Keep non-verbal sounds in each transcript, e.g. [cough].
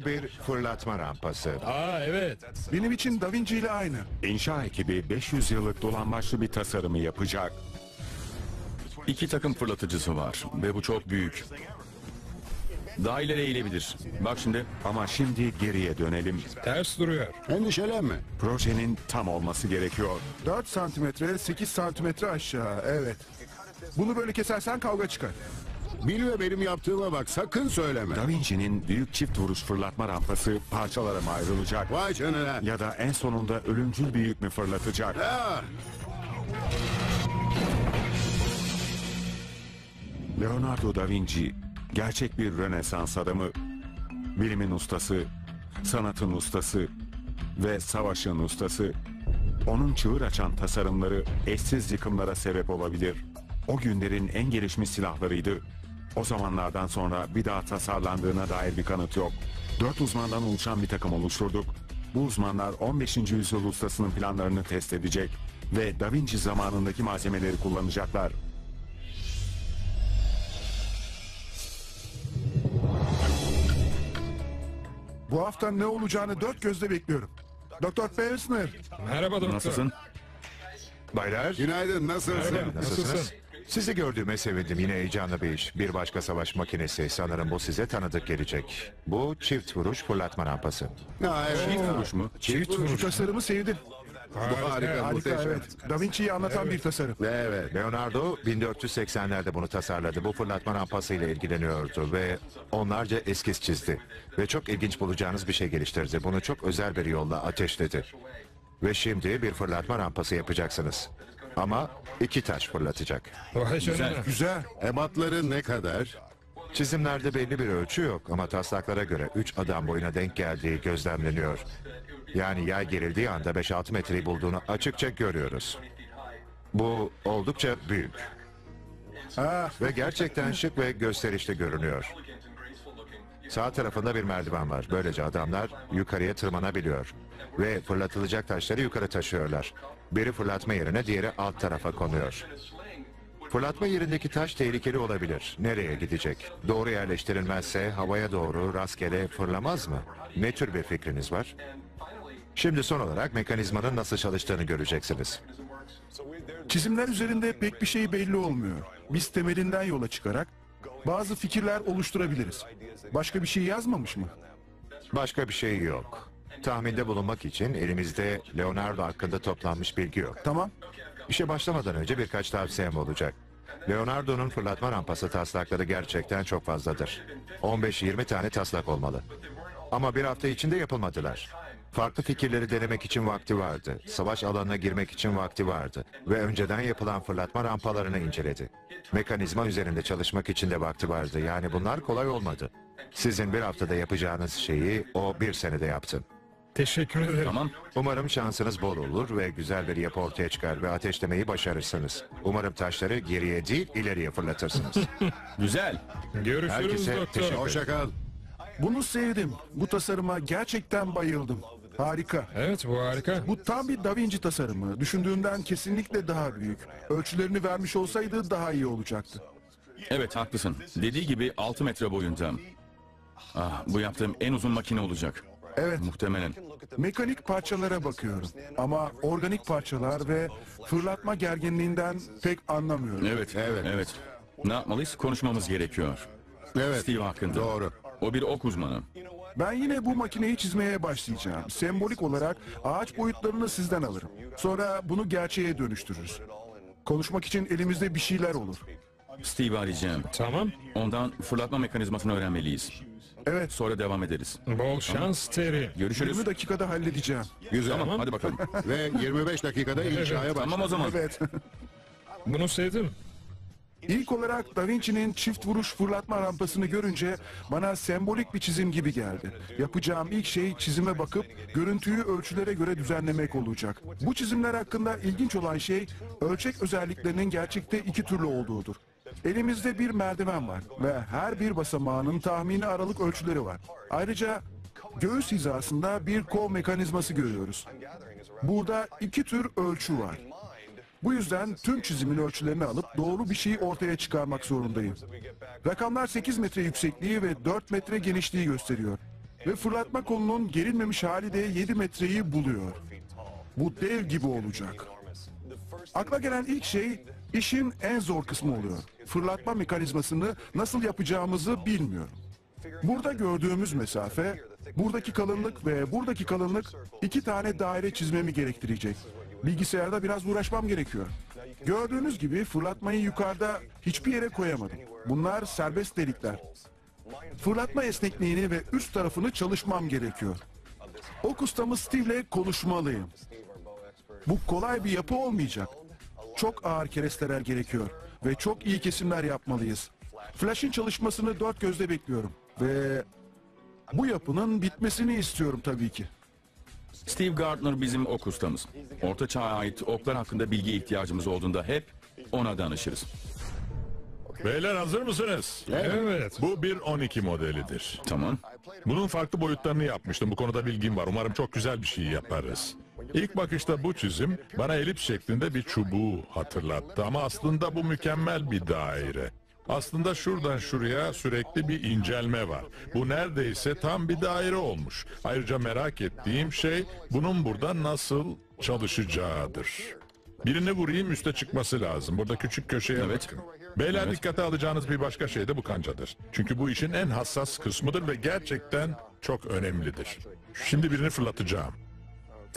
Bu bir fırlatma rampası. Aa evet. Benim için Da Vinci ile aynı. İnşa ekibi 500 yıllık dolambaçlı bir tasarımı yapacak. İki takım fırlatıcısı var ve bu çok büyük. Daha ileri eğilebilir. Bak şimdi. Ama şimdi geriye dönelim. Ters duruyor. Endişelenme. Projenin tam olması gerekiyor. 4 santimetre, 8 santimetre aşağı. Evet. Bunu böyle kesersen kavga çıkar. Bil ve benim yaptığıma bak sakın söyleme. Da Vinci'nin büyük çift vuruş fırlatma rampası parçalara mı ayrılacak? Vay canına. Ya da en sonunda ölümcül bir yük mü fırlatacak? Ah, Leonardo da Vinci gerçek bir Rönesans adamı. Bilimin ustası, sanatın ustası ve savaşın ustası. Onun çığır açan tasarımları eşsiz yıkımlara sebep olabilir. O günlerin en gelişmiş silahlarıydı. O zamanlardan sonra bir daha tasarlandığına dair bir kanıt yok. Dört uzmandan oluşan bir takım oluşturduk. Bu uzmanlar 15. yüzyıl ustasının planlarını test edecek ve Da Vinci zamanındaki malzemeleri kullanacaklar. Bu hafta ne olacağını dört gözle bekliyorum. Doktor Pevsner, Merhaba doktor. Nasılsın? Baylar, günaydın nasılsın? Nasılsınız? Nasılsın? Sizi gördüğüme sevindim. Yine heyecanlı bir iş. Bir başka savaş makinesi. Sanırım bu size tanıdık gelecek. Bu çift vuruş fırlatma rampası. Ha, evet. Çift vuruş mu? Çift vuruş. tasarımı sevdim. Bu harika, Harika muhteşem. evet. Da Vinci'yi anlatan bir tasarım. Evet. Leonardo 1480'lerde bunu tasarladı. Bu fırlatma rampası ile ilgileniyordu ve onlarca eskiz çizdi. Ve çok ilginç bulacağınız bir şey geliştirdi. Bunu çok özel bir yolla ateşledi. Ve şimdi bir fırlatma rampası yapacaksınız. Ama iki taş fırlatacak. Canına. Güzel. Ebatları ne kadar? Çizimlerde belli bir ölçü yok ama taslaklara göre 3 adam boyuna denk geldiği gözlemleniyor. Yani yay gerildiği anda 5-6 metreyi bulduğunu açıkça görüyoruz. Bu oldukça büyük Ha, ve gerçekten şık ve gösterişli görünüyor. Sağ tarafında bir merdiven var. Böylece adamlar yukarıya tırmanabiliyor. Ve fırlatılacak taşları yukarı taşıyorlar. Biri fırlatma yerine diğeri alt tarafa konuyor. Fırlatma yerindeki taş tehlikeli olabilir. Nereye gidecek? Doğru yerleştirilmezse havaya doğru rastgele fırlamaz mı? Ne tür bir fikriniz var? Şimdi son olarak mekanizmanın nasıl çalıştığını göreceksiniz. çizimler üzerinde pek bir şey belli olmuyor. Biz temelinden yola çıkarak bazı fikirler oluşturabiliriz. Başka bir şey yazmamış mı? Başka bir şey yok. Tahminde bulunmak için elimizde Leonardo hakkında toplanmış bilgi yok. Tamam. İşe başlamadan önce birkaç tavsiyem olacak. Leonardo'nun fırlatma rampası taslakları gerçekten çok fazladır. 15-20 tane taslak olmalı. Ama bir hafta içinde yapılmadılar. Farklı fikirleri denemek için vakti vardı. Savaş alanına girmek için vakti vardı. Ve önceden yapılan fırlatma rampalarını inceledi. Mekanizma üzerinde çalışmak için de vakti vardı. Yani bunlar kolay olmadı. Sizin bir haftada yapacağınız şeyi o bir senede yaptı. Teşekkür ederim. Tamam. Umarım şansınız bol olur ve güzel bir yapı ortaya çıkar ve ateşlemeyi başarırsınız. Umarım taşları geriye değil ileriye fırlatırsınız. [laughs] Güzel. Görüşürüz Herkese doktor. teşekkür Hoşça kal. Bunu sevdim. Bu tasarıma gerçekten bayıldım. Harika. Evet bu harika. Bu tam bir Da Vinci tasarımı. Düşündüğümden kesinlikle daha büyük. Ölçülerini vermiş olsaydı daha iyi olacaktı. Evet haklısın. Dediği gibi 6 metre boyunda. Ah, bu yaptığım en uzun makine olacak. Evet, Muhtemelen. mekanik parçalara bakıyorum. Ama organik parçalar ve fırlatma gerginliğinden pek anlamıyorum. Evet, evet, evet. Ne yapmalıyız? Konuşmamız gerekiyor. Evet. Steve hakkında. Doğru. O bir ok uzmanı. Ben yine bu makineyi çizmeye başlayacağım. Sembolik olarak ağaç boyutlarını sizden alırım. Sonra bunu gerçeğe dönüştürürüz. Konuşmak için elimizde bir şeyler olur. Steve'i arayacağım. Tamam. Ondan fırlatma mekanizmasını öğrenmeliyiz. Evet, Sonra devam ederiz. Bol şans Terry. Görüşürüz. 20 dakikada halledeceğim. Güzel. Tamam, hadi bakalım. [laughs] Ve 25 dakikada inşaya başla. tamam o zaman. Evet. Bunu sevdim. İlk olarak Da Vinci'nin çift vuruş fırlatma rampasını görünce bana sembolik bir çizim gibi geldi. Yapacağım ilk şey çizime bakıp görüntüyü ölçülere göre düzenlemek olacak. Bu çizimler hakkında ilginç olan şey ölçek özelliklerinin gerçekte iki türlü olduğudur. Elimizde bir merdiven var ve her bir basamağının tahmini aralık ölçüleri var. Ayrıca göğüs hizasında bir kol mekanizması görüyoruz. Burada iki tür ölçü var. Bu yüzden tüm çizimin ölçülerini alıp doğru bir şeyi ortaya çıkarmak zorundayım. Rakamlar 8 metre yüksekliği ve 4 metre genişliği gösteriyor. Ve fırlatma kolunun gerilmemiş hali de 7 metreyi buluyor. Bu dev gibi olacak. Akla gelen ilk şey işin en zor kısmı oluyor. Fırlatma mekanizmasını nasıl yapacağımızı bilmiyorum. Burada gördüğümüz mesafe, buradaki kalınlık ve buradaki kalınlık iki tane daire çizmemi gerektirecek. Bilgisayarda biraz uğraşmam gerekiyor. Gördüğünüz gibi fırlatmayı yukarıda hiçbir yere koyamadım. Bunlar serbest delikler. Fırlatma esnekliğini ve üst tarafını çalışmam gerekiyor. Ok ustamız Steve'le konuşmalıyım. Bu kolay bir yapı olmayacak. Çok ağır keresteler gerekiyor ve çok iyi kesimler yapmalıyız. Flash'in çalışmasını dört gözle bekliyorum ve bu yapının bitmesini istiyorum tabii ki. Steve Gardner bizim ok ustamız. Orta Çağ'a ait oklar hakkında bilgi ihtiyacımız olduğunda hep ona danışırız. Beyler hazır mısınız? Evet. Bu bir 12 modelidir. Tamam. Bunun farklı boyutlarını yapmıştım. Bu konuda bilgim var. Umarım çok güzel bir şey yaparız. İlk bakışta bu çizim bana elips şeklinde bir çubuğu hatırlattı. Ama aslında bu mükemmel bir daire. Aslında şuradan şuraya sürekli bir incelme var. Bu neredeyse tam bir daire olmuş. Ayrıca merak ettiğim şey bunun burada nasıl çalışacağıdır. Birini vurayım üste çıkması lazım. Burada küçük köşeye Evet. bakın. Beyler dikkate alacağınız bir başka şey de bu kancadır. Çünkü bu işin en hassas kısmıdır ve gerçekten çok önemlidir. Şimdi birini fırlatacağım.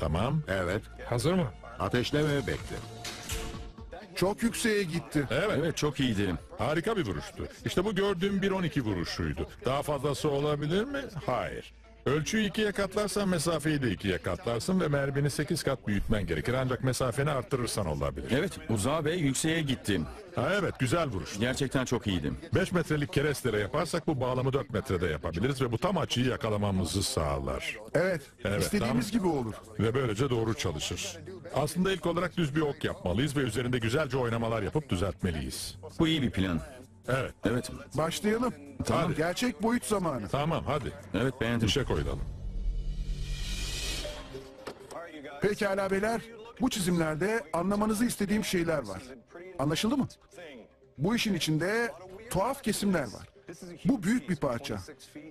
Tamam. Evet. Hazır mı? Ateşle ve bekle. Çok yükseğe gitti. Evet. Evet çok iyiydi. Harika bir vuruştu. İşte bu gördüğüm 1.12 vuruşuydu. Daha fazlası olabilir mi? Hayır. Ölçüyü ikiye katlarsan mesafeyi de ikiye katlarsın ve mermini 8 kat büyütmen gerekir. Ancak mesafeni arttırırsan olabilir. Evet uzağa ve yükseğe gittim. Ha, evet güzel vuruş. Gerçekten çok iyiydim. 5 metrelik kerestere yaparsak bu bağlamı 4 metrede yapabiliriz ve bu tam açıyı yakalamamızı sağlar. Evet, Evet, istediğimiz gibi olur. Ve böylece doğru çalışır. Aslında ilk olarak düz bir ok yapmalıyız ve üzerinde güzelce oynamalar yapıp düzeltmeliyiz. Bu iyi bir plan. Evet, Evet. Başlayalım. Tamam. Gerçek boyut zamanı. tamam hadi. Evet beğendim. İşe koyulalım. Pekala beyler, bu çizimlerde anlamanızı istediğim şeyler var. Anlaşıldı mı? Bu işin içinde tuhaf kesimler var. Bu büyük bir parça.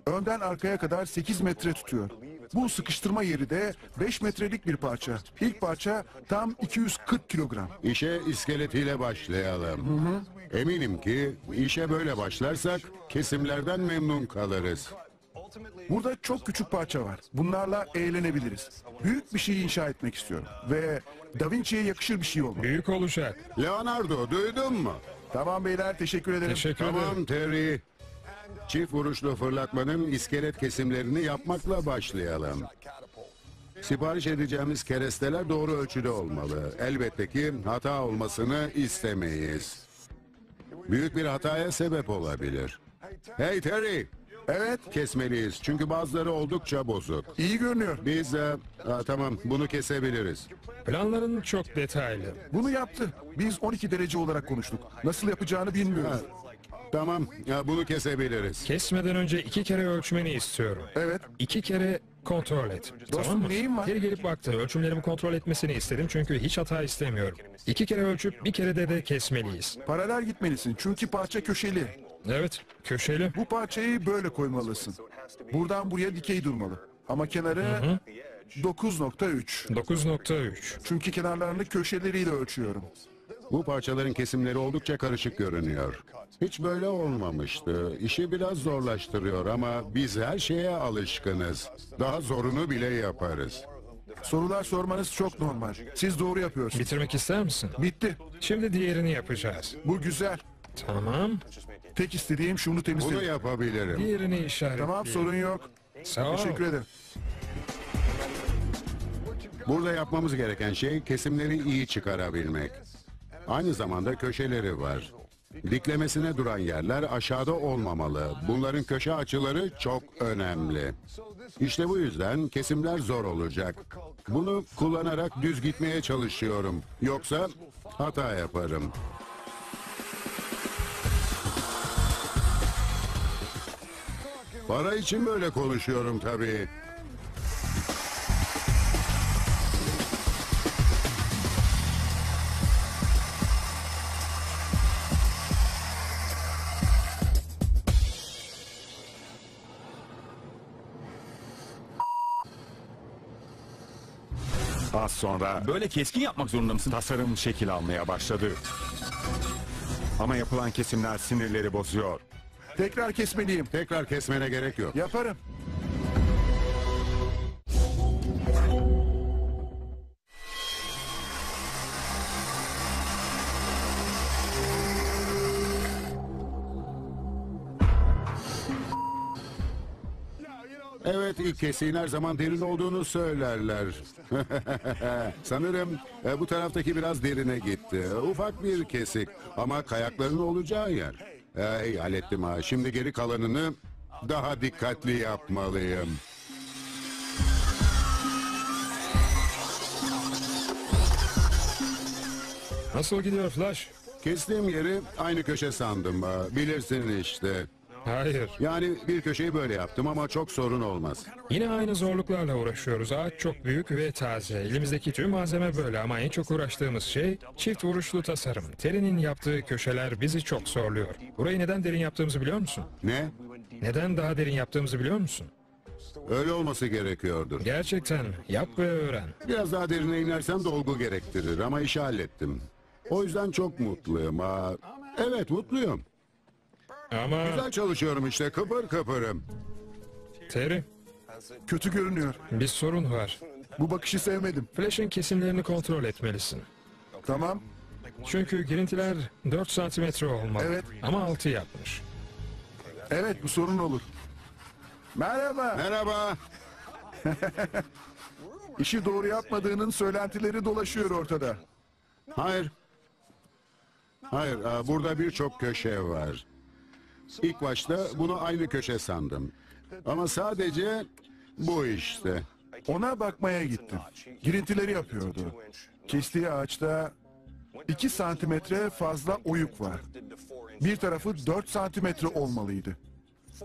Önden arkaya kadar 8 metre tutuyor. Bu sıkıştırma yeri de 5 metrelik bir parça. İlk parça tam 240 kilogram. İşe iskeletiyle başlayalım. Eminim ki işe böyle başlarsak kesimlerden memnun kalırız. Burada çok küçük parça var. Bunlarla eğlenebiliriz. Büyük bir şey inşa etmek istiyorum. Ve Da Vinci'ye yakışır bir şey olmalı. Büyük olacak. Leonardo duydun mu? Tamam beyler teşekkür ederim. Teşekkür ederim. Tamam Terry. Çift vuruşlu fırlatmanın iskelet kesimlerini yapmakla başlayalım. Sipariş edeceğimiz keresteler doğru ölçüde olmalı. Elbette ki hata olmasını istemeyiz. Büyük bir hataya sebep olabilir. Hey Terry! Evet, Kesmeliyiz çünkü bazıları oldukça bozuk. iyi görünüyor. Biz e, ha, tamam bunu kesebiliriz. Planların çok detaylı. Bunu yaptı. Biz 12 derece olarak konuştuk. Nasıl yapacağını bilmiyoruz. Tamam ya, bunu kesebiliriz. Kesmeden önce iki kere ölçmeni istiyorum. Evet, İki kere kontrol et. tamam mı? neyin var? Geri gelip baktı. Ölçümlerimi kontrol etmesini istedim çünkü hiç hata istemiyorum. İki kere ölçüp bir kere de de kesmeliyiz. paralel gitmelisin çünkü parça köşeli. Evet, köşeli. Bu parçayı böyle koymalısın. Buradan buraya dikey durmalı. Ama kenarı 9.3. 9.3. Çünkü kenarlarını köşeleriyle ölçüyorum. Bu parçaların kesimleri oldukça karışık görünüyor. Hiç böyle olmamıştı. İşi biraz zorlaştırıyor ama biz her şeye alışkınız. Daha zorunu bile yaparız. Sorular sormanız çok normal. Siz doğru yapıyorsunuz. Bitirmek ister misin? Bitti. Şimdi diğerini yapacağız. Bu güzel. Tamam. Tek istediğim şunu Bunu temizlemek. yapabilirim. Diğerini işaret. Tamam sorun yok. Sağ ol. Teşekkür ederim. Burada yapmamız gereken şey kesimleri iyi çıkarabilmek. Aynı zamanda köşeleri var. Diklemesine duran yerler aşağıda olmamalı. Bunların köşe açıları çok önemli. İşte bu yüzden kesimler zor olacak. Bunu kullanarak düz gitmeye çalışıyorum. Yoksa hata yaparım. Para için böyle konuşuyorum tabii. Sonra Böyle keskin yapmak zorunda mısın? tasarım şekil almaya başladı. Ama yapılan kesimler sinirleri bozuyor. Tekrar kesmeliyim. Tekrar kesmene gerek yok. Yaparım. Evet ilk kesiğin her zaman derin olduğunu söylerler. [laughs] Sanırım e, bu taraftaki biraz derine gitti. Ufak bir kesik ama kayakların olacağı yer. E, iyi hallettim ha. Şimdi geri kalanını daha dikkatli yapmalıyım. Nasıl gidiyor Flash? Kestiğim yeri aynı köşe sandım. ha. Bilirsin işte. Hayır. Yani bir köşeyi böyle yaptım ama çok sorun olmaz. Yine aynı zorluklarla uğraşıyoruz. Ağaç çok büyük ve taze. Elimizdeki tüm malzeme böyle ama en çok uğraştığımız şey çift vuruşlu tasarım. Terinin yaptığı köşeler bizi çok zorluyor. Burayı neden derin yaptığımızı biliyor musun? Ne? Neden daha derin yaptığımızı biliyor musun? Öyle olması gerekiyordur. Gerçekten yap ve öğren. Biraz daha derine inersem dolgu gerektirir ama işi hallettim. O yüzden çok mutluyum. Ha. Evet mutluyum. Ama Güzel çalışıyorum işte kıpır kıpırım. Terry Kötü görünüyor. bir sorun var. Bu bakışı sevmedim. Flash'ın kesimlerini kontrol etmelisin. Tamam. Çünkü girintiler 4 santimetre olmalı. Evet. Ama 6 yapmış. Evet bu sorun olur. Merhaba. Merhaba. [laughs] İşi doğru yapmadığının söylentileri dolaşıyor ortada. Hayır. Hayır burada birçok köşe var. İlk başta bunu aynı köşe sandım. Ama sadece bu işte. Ona bakmaya gittim. Girintileri yapıyordu. Kestiği ağaçta 2 santimetre fazla oyuk var. Bir tarafı 4 santimetre olmalıydı.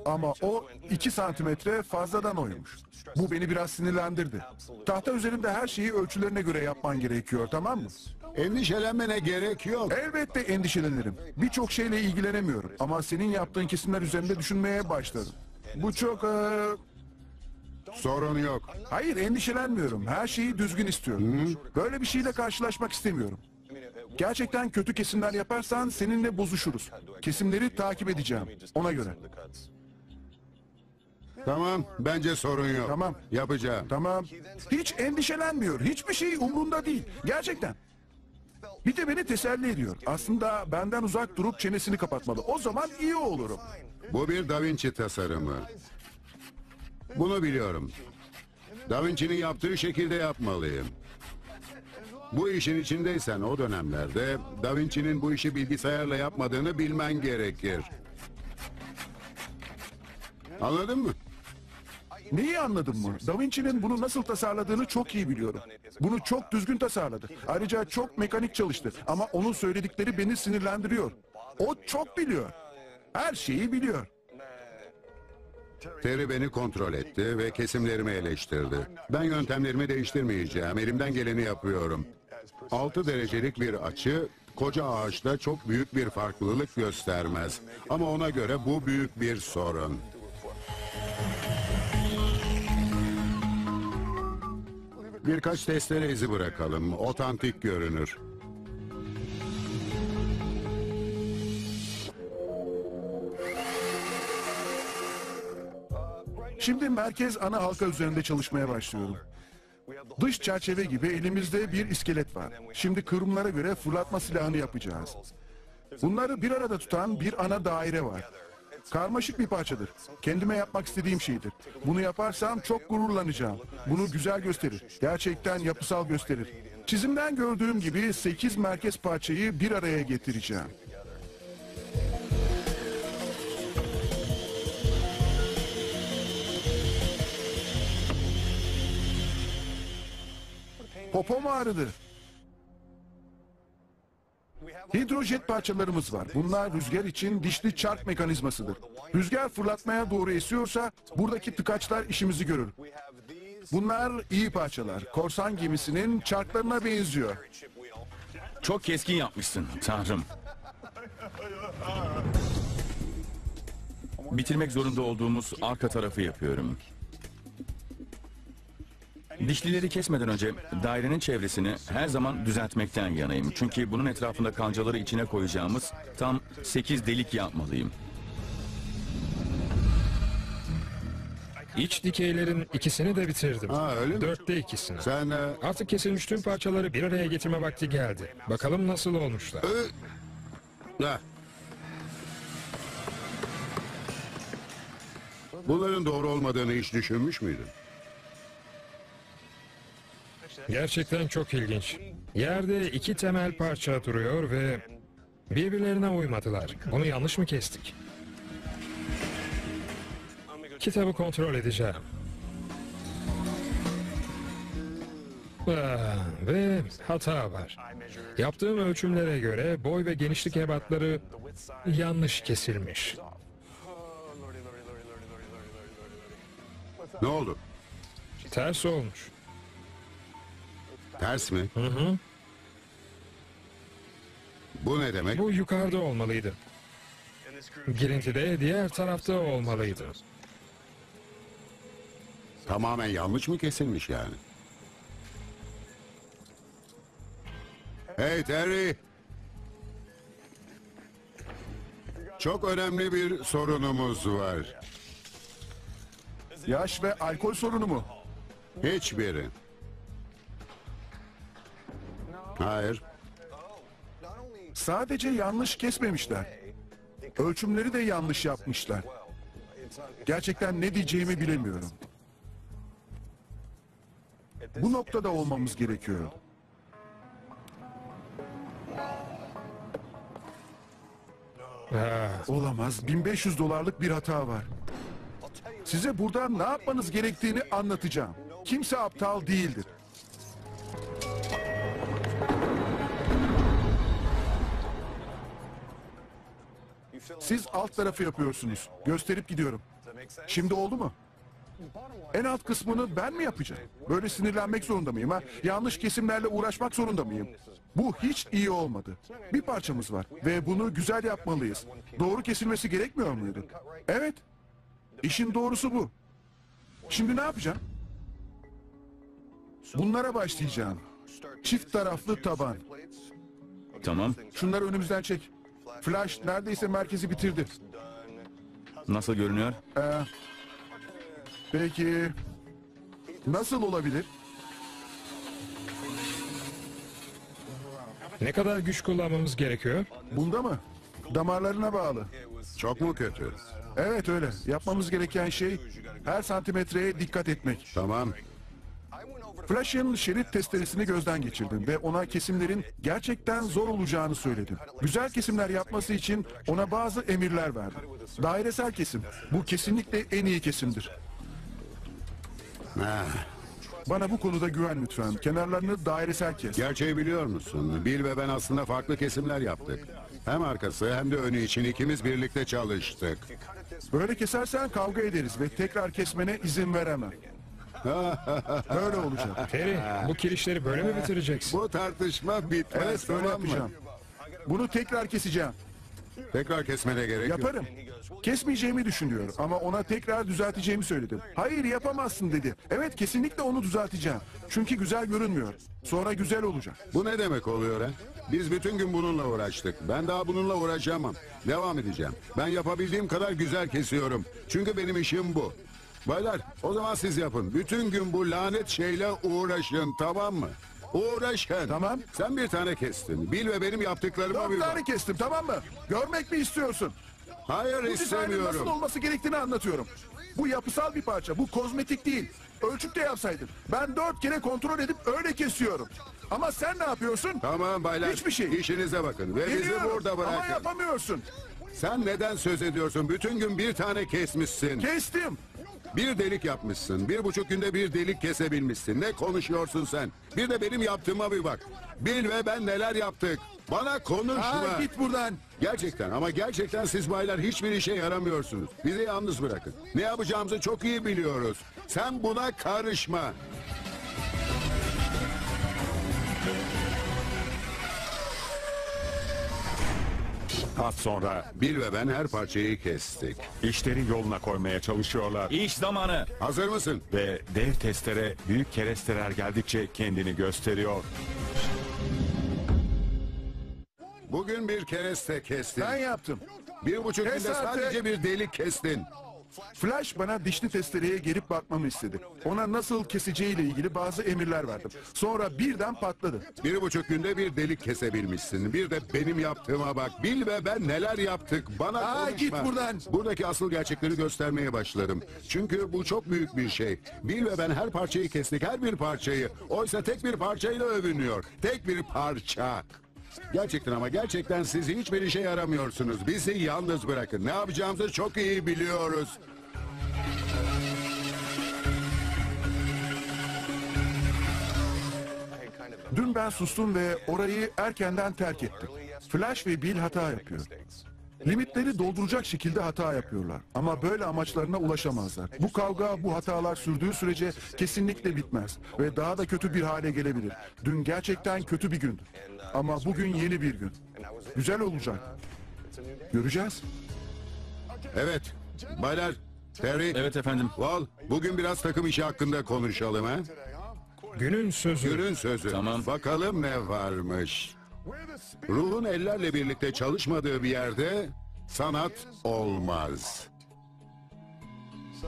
Ama o 2 santimetre fazladan oymuş. Bu beni biraz sinirlendirdi. Tahta üzerinde her şeyi ölçülerine göre yapman gerekiyor tamam mı? Endişelenmene gerek yok. Elbette endişelenirim. Birçok şeyle ilgilenemiyorum. Ama senin yaptığın kesimler üzerinde düşünmeye başladım. Bu çok... eee, Sorun yok. Hayır endişelenmiyorum. Her şeyi düzgün istiyorum. Böyle bir şeyle karşılaşmak istemiyorum. Gerçekten kötü kesimler yaparsan seninle bozuşuruz. Kesimleri takip edeceğim. Ona göre. Tamam bence sorun yok. Tamam. Yapacağım. Tamam. Hiç endişelenmiyor. Hiçbir şey umrunda değil. Gerçekten. Bir de beni teselli ediyor. Aslında benden uzak durup çenesini kapatmalı. O zaman iyi olurum. Bu bir Da Vinci tasarımı. Bunu biliyorum. Da Vinci'nin yaptığı şekilde yapmalıyım. Bu işin içindeysen o dönemlerde Da Vinci'nin bu işi bilgisayarla yapmadığını bilmen gerekir. Anladın mı? Neyi anladın mı? Da Vinci'nin bunu nasıl tasarladığını çok iyi biliyorum. Bunu çok düzgün tasarladı. Ayrıca çok mekanik çalıştı. Ama onun söyledikleri beni sinirlendiriyor. O çok biliyor. Her şeyi biliyor. Terry beni kontrol etti ve kesimlerimi eleştirdi. Ben yöntemlerimi değiştirmeyeceğim. Elimden geleni yapıyorum. 6 derecelik bir açı koca ağaçta çok büyük bir farklılık göstermez. Ama ona göre bu büyük bir sorun. Birkaç testere izi bırakalım. Otantik görünür. Şimdi merkez ana halka üzerinde çalışmaya başlıyorum. Dış çerçeve gibi elimizde bir iskelet var. Şimdi kırımlara göre fırlatma silahını yapacağız. Bunları bir arada tutan bir ana daire var. Karmaşık bir parçadır. Kendime yapmak istediğim şeydir. Bunu yaparsam çok gururlanacağım. Bunu güzel gösterir. Gerçekten yapısal gösterir. Çizimden gördüğüm gibi 8 merkez parçayı bir araya getireceğim. Popom ağrıdı. Hidrojet parçalarımız var. Bunlar rüzgar için dişli çark mekanizmasıdır. Rüzgar fırlatmaya doğru esiyorsa buradaki tıkaçlar işimizi görür. Bunlar iyi parçalar. Korsan gemisinin çarklarına benziyor. Çok keskin yapmışsın tanrım. Bitirmek zorunda olduğumuz arka tarafı yapıyorum. Dişlileri kesmeden önce dairenin çevresini her zaman düzeltmekten yanayım. Çünkü bunun etrafında kancaları içine koyacağımız tam 8 delik yapmalıyım. İç dikeylerin ikisini de bitirdim. Ha, öyle mi? Dörtte ikisini. Sen e, Artık kesilmiş tüm parçaları bir araya getirme vakti geldi. Bakalım nasıl olmuşlar. Ha. Bunların doğru olmadığını hiç düşünmüş müydün? Gerçekten çok ilginç. Yerde iki temel parça duruyor ve birbirlerine uymadılar. Onu yanlış mı kestik? Kitabı kontrol edeceğim. Ah, ve hata var. Yaptığım ölçümlere göre boy ve genişlik ebatları yanlış kesilmiş. Ne oldu? Ters olmuş. Ters mi? Hı hı. Bu ne demek? Bu yukarıda olmalıydı. Girinti de diğer tarafta olmalıydı. Tamamen yanlış mı kesilmiş yani? Hey Terry! Çok önemli bir sorunumuz var. Yaş ve alkol sorunu mu? Hiçbiri. Hayır. Sadece yanlış kesmemişler. Ölçümleri de yanlış yapmışlar. Gerçekten ne diyeceğimi bilemiyorum. Bu noktada olmamız gerekiyor. Ah, Olamaz. 1500 dolarlık bir hata var. Size buradan ne yapmanız gerektiğini anlatacağım. Kimse aptal değildir. Siz alt tarafı yapıyorsunuz. Gösterip gidiyorum. Şimdi oldu mu? En alt kısmını ben mi yapacağım? Böyle sinirlenmek zorunda mıyım ha? Yanlış kesimlerle uğraşmak zorunda mıyım? Bu hiç iyi olmadı. Bir parçamız var ve bunu güzel yapmalıyız. Doğru kesilmesi gerekmiyor muydu? Evet. İşin doğrusu bu. Şimdi ne yapacağım? Bunlara başlayacağım. Çift taraflı taban. Tamam. Şunları önümüzden çek. Flash neredeyse merkezi bitirdi. Nasıl görünüyor? Peki nasıl olabilir? ne kadar güç kullanmamız gerekiyor? Bunda mı? Damarlarına bağlı. Çok mu kötü? Evet öyle. Yapmamız gereken şey her santimetreye dikkat etmek. Tamam. Flash'ın şerit testeresini gözden geçirdim ve ona kesimlerin gerçekten zor olacağını söyledim. Güzel kesimler yapması için ona bazı emirler verdim. Dairesel kesim. Bu kesinlikle en iyi kesimdir. Ha, Bana bu konuda güven lütfen. Kenarlarını dairesel kes. gerçeği biliyor musun? Bill ve ben aslında farklı kesimler yaptık. Hem arkası hem de önü için ikimiz birlikte çalıştık. Böyle kesersen kavga ederiz ve tekrar kesmene izin veremem. Böyle olacak. Terry, bu kirişleri böyle mi bitireceksin? Bu tartışma bitmez Evet böyle tamam mı? yapacağım. Bunu tekrar keseceğim. Tekrar kesmene gerek yok. Yaparım. Kesmeyeceğimi düşünüyor ama ona tekrar düzelteceğimi söyledim. Hayır yapamazsın dedi. Evet kesinlikle onu düzelteceğim. Çünkü güzel görünmüyor. Sonra güzel olacak. Bu ne demek oluyor ha? Biz bütün gün bununla uğraştık. Ben daha bununla uğraşamam. Devam edeceğim. Ben yapabildiğim kadar güzel kesiyorum. Çünkü benim işim bu. Baylar o zaman siz yapın. Bütün gün bu lanet şeyle uğraşın tamam mı? Uğraşın. Tamam. Sen bir tane kestin. Bil ve benim yaptıklarıma bir Dört bak. tane kestim tamam mı? Görmek mi istiyorsun? Hayır Bu dizaynın nasıl istemiyorum. olması gerektiğini anlatıyorum. Bu yapısal bir parça. Bu kozmetik değil. Ölçüp de yapsaydın. Ben dört kere kontrol edip öyle kesiyorum. Ama sen ne yapıyorsun? Tamam baylar. Hiçbir şey. İşinize bakın ve bizi Geliyorum burada ama bırakın. yapamıyorsun. Sen neden söz ediyorsun? Bütün gün bir tane kesmişsin. Kestim. Bir delik yapmışsın. Bir buçuk günde bir delik kesebilmişsin. Ne konuşuyorsun sen? Bir de benim yaptığıma bir bak. Bil ve ben neler yaptık. Bana konuşma. Aa, git buradan. Gerçekten ama gerçekten siz baylar hiçbir işe yaramıyorsunuz. Bizi yalnız bırakın. Ne yapacağımızı çok iyi biliyoruz. Sen buna karışma. Az sonra Bill ve ben her parçayı kestik. işleri yoluna koymaya çalışıyorlar. İş zamanı. Hazır mısın? Ve dev testere büyük keresteler geldikçe kendini gösteriyor. Bugün bir kereste kestin. Ben yaptım. Bir buçuk Kes günde artık. sadece bir delik kestin. Flash bana dişli testereye gelip bakmamı istedi. Ona nasıl keseceğiyle ilgili bazı emirler verdim. Sonra birden patladı. Bir buçuk günde bir delik kesebilmişsin. Bir de benim yaptığıma bak. Bil ve ben neler yaptık. Bana Aa, konuşma. git buradan. Buradaki asıl gerçekleri göstermeye başladım. Çünkü bu çok büyük bir şey. Bil ve ben her parçayı kestik. Her bir parçayı. Oysa tek bir parçayla övünüyor. Tek bir parça. Gerçekten ama gerçekten siz hiçbir işe yaramıyorsunuz. Bizi yalnız bırakın. Ne yapacağımızı çok iyi biliyoruz. Dün ben sustum ve orayı erkenden terk ettim. Flash ve Bill hata yapıyor. Limitleri dolduracak şekilde hata yapıyorlar. Ama böyle amaçlarına ulaşamazlar. Bu kavga, bu hatalar sürdüğü sürece kesinlikle bitmez. Ve daha da kötü bir hale gelebilir. Dün gerçekten kötü bir gündü. Ama bugün yeni bir gün. Güzel olacak. Göreceğiz. Evet. Baylar. Terry. Evet efendim. Val, bugün biraz takım işi hakkında konuşalım ha. Günün sözü. Günün sözü. Tamam. Bakalım ne varmış. Ruhun ellerle birlikte çalışmadığı bir yerde sanat olmaz.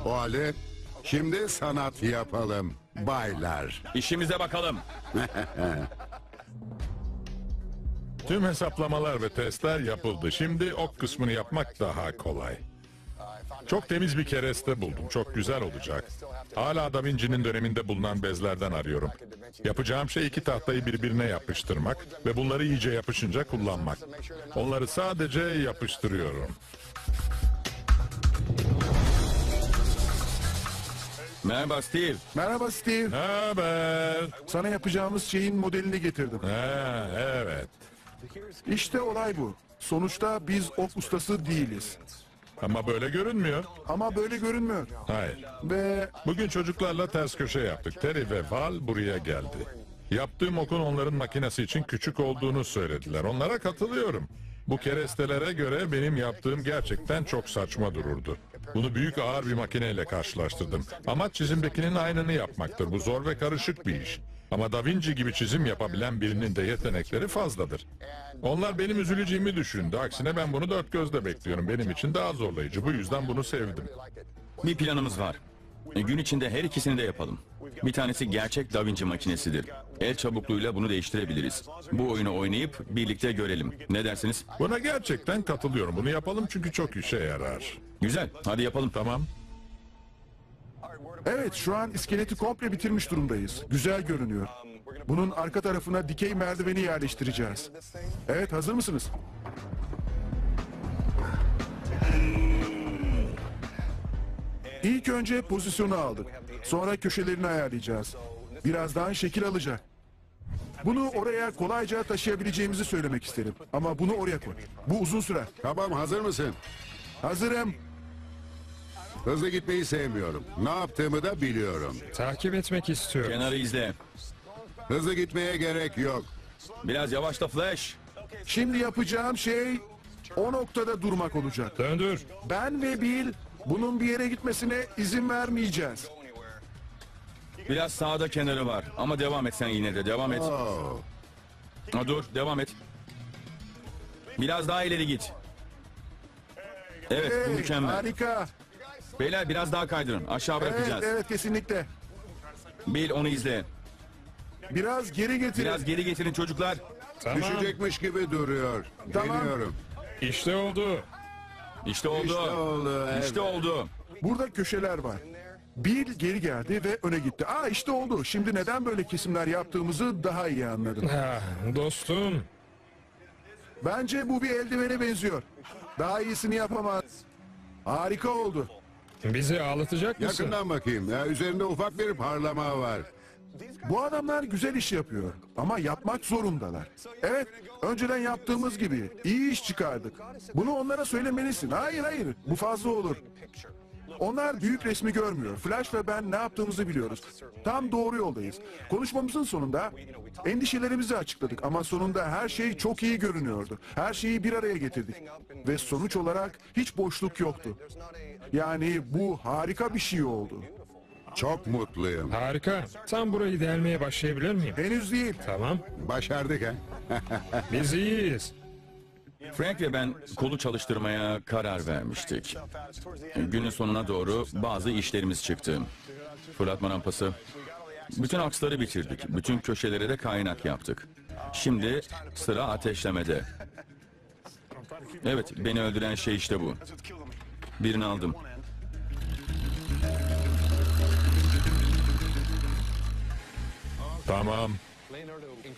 O halde şimdi sanat yapalım baylar. İşimize bakalım. [laughs] Tüm hesaplamalar ve testler yapıldı. Şimdi ok kısmını yapmak daha kolay. Çok temiz bir kereste buldum. Çok güzel olacak. Hala Da Vinci'nin döneminde bulunan bezlerden arıyorum. Yapacağım şey iki tahtayı birbirine yapıştırmak ve bunları iyice yapışınca kullanmak. Onları sadece yapıştırıyorum. Merhaba Steve. Merhaba Steve. Ne haber? Sana yapacağımız şeyin modelini getirdim. Ha, evet. İşte olay bu. Sonuçta biz ok ustası değiliz. Ama böyle görünmüyor. Ama böyle görünmüyor. Hayır. Ve Bugün çocuklarla ters köşe yaptık. Terry ve Val buraya geldi. Yaptığım okun onların makinesi için küçük olduğunu söylediler. Onlara katılıyorum. Bu kerestelere göre benim yaptığım gerçekten çok saçma dururdu. Bunu büyük ağır bir makineyle karşılaştırdım. Amaç çizimdekinin aynını yapmaktır. Bu zor ve karışık bir iş. Ama Da Vinci gibi çizim yapabilen birinin de yetenekleri fazladır. Onlar benim üzüleceğimi düşündü. Aksine ben bunu dört gözle bekliyorum. Benim için daha zorlayıcı. Bu yüzden bunu sevdim. Bir planımız var. E, gün içinde her ikisini de yapalım. Bir tanesi gerçek Da Vinci makinesidir. El çabukluğuyla bunu değiştirebiliriz. Bu oyunu oynayıp birlikte görelim. Ne dersiniz? Buna gerçekten katılıyorum. Bunu yapalım çünkü çok işe yarar. Güzel. Hadi yapalım. Tamam. Evet şu an iskeleti komple bitirmiş durumdayız. Güzel görünüyor. Bunun arka tarafına dikey merdiveni yerleştireceğiz. Evet hazır mısınız? İlk önce pozisyonu aldık. Sonra köşelerini ayarlayacağız. Birazdan şekil alacak. Bunu oraya kolayca taşıyabileceğimizi söylemek isterim. Ama bunu oraya koy. Bu uzun sürer. Tamam hazır mısın? Hazırım. Hızlı gitmeyi sevmiyorum. Ne yaptığımı da biliyorum. Takip etmek istiyorum. Kenarı izle. Hızlı gitmeye gerek yok. Biraz yavaşla Flash. Şimdi yapacağım şey o noktada durmak olacak. Döndür. Ben ve Bill bunun bir yere gitmesine izin vermeyeceğiz. Biraz sağda kenarı var. Ama devam et sen yine de. Devam et. Oo. Ha, dur. Devam et. Biraz daha ileri git. Evet bu Hey, mükemmel. harika. Beyler biraz daha kaydırın. Aşağı Evet, bırakacağız. evet kesinlikle. Bil onu izle. Biraz geri getirin. Biraz geri getirin çocuklar. Tamam. Düşecekmiş gibi duruyor. Tamam. Geliyorum. İşte oldu. İşte oldu. İşte oldu. Evet. İşte oldu. Burada köşeler var. Bill geri geldi ve öne gitti. Aa işte oldu. Şimdi neden böyle kesimler yaptığımızı daha iyi anladım. Ha, dostum. Bence bu bir eldivene benziyor. Daha iyisini yapamaz. Harika oldu. Bizi ağlatacak mısın? Yakından bakayım. Ya, üzerinde ufak bir parlama var. Bu adamlar güzel iş yapıyor ama yapmak zorundalar. Evet, önceden yaptığımız gibi iyi iş çıkardık. Bunu onlara söylemelisin. Hayır hayır, bu fazla olur. Onlar büyük resmi görmüyor. Flash ve ben ne yaptığımızı biliyoruz. Tam doğru yoldayız. Konuşmamızın sonunda endişelerimizi açıkladık ama sonunda her şey çok iyi görünüyordu. Her şeyi bir araya getirdik. Ve sonuç olarak hiç boşluk yoktu. Yani bu harika bir şey oldu. Çok mutluyum. Harika. Tam burayı delmeye başlayabilir miyim? Henüz değil. Tamam. Başardık ha. [laughs] Biz iyiyiz. Frank ve ben kolu çalıştırmaya karar vermiştik. Günün sonuna doğru bazı işlerimiz çıktı. Fırlatma rampası. Bütün aksları bitirdik. Bütün köşelere de kaynak yaptık. Şimdi sıra ateşlemede. Evet, beni öldüren şey işte bu. Birini aldım. Tamam.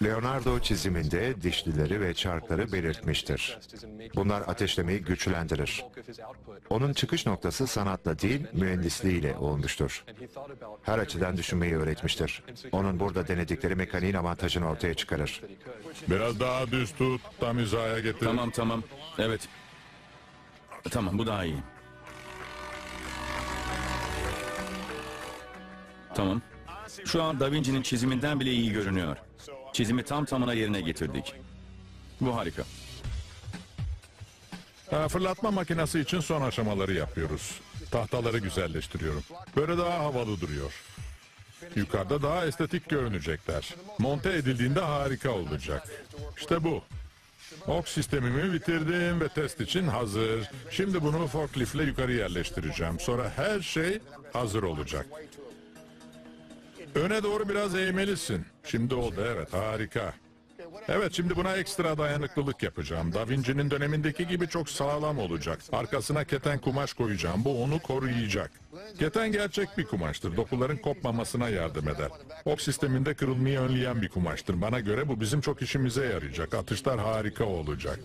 Leonardo çiziminde dişlileri ve çarkları belirtmiştir. Bunlar ateşlemeyi güçlendirir. Onun çıkış noktası sanatla değil, mühendisliğiyle olmuştur. Her açıdan düşünmeyi öğretmiştir. Onun burada denedikleri mekaniğin avantajını ortaya çıkarır. Biraz daha düz tut. Tam hizaya getir. Tamam tamam. Evet. Tamam bu daha iyi. Tamam. Şu an Da Vinci'nin çiziminden bile iyi görünüyor. Çizimi tam tamına yerine getirdik. Bu harika. Ha, fırlatma makinesi için son aşamaları yapıyoruz. Tahtaları güzelleştiriyorum. Böyle daha havalı duruyor. Yukarıda daha estetik görünecekler. Monte edildiğinde harika olacak. İşte bu. Ok sistemimi bitirdim ve test için hazır. Şimdi bunu forkliftle yukarı yerleştireceğim. Sonra her şey hazır olacak. Öne doğru biraz eğmelisin. Şimdi oldu evet harika. Evet şimdi buna ekstra dayanıklılık yapacağım. Da Vinci'nin dönemindeki gibi çok sağlam olacak. Arkasına keten kumaş koyacağım. Bu onu koruyacak. Keten gerçek bir kumaştır. Dokuların kopmamasına yardım eder. Ok sisteminde kırılmayı önleyen bir kumaştır. Bana göre bu bizim çok işimize yarayacak. Atışlar harika olacak.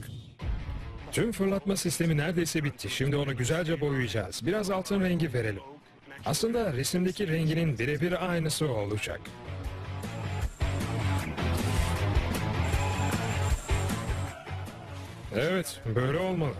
Tüm fırlatma sistemi neredeyse bitti. Şimdi onu güzelce boyayacağız. Biraz altın rengi verelim. Aslında resimdeki renginin birebir aynısı olacak. Evet, böyle olmalı.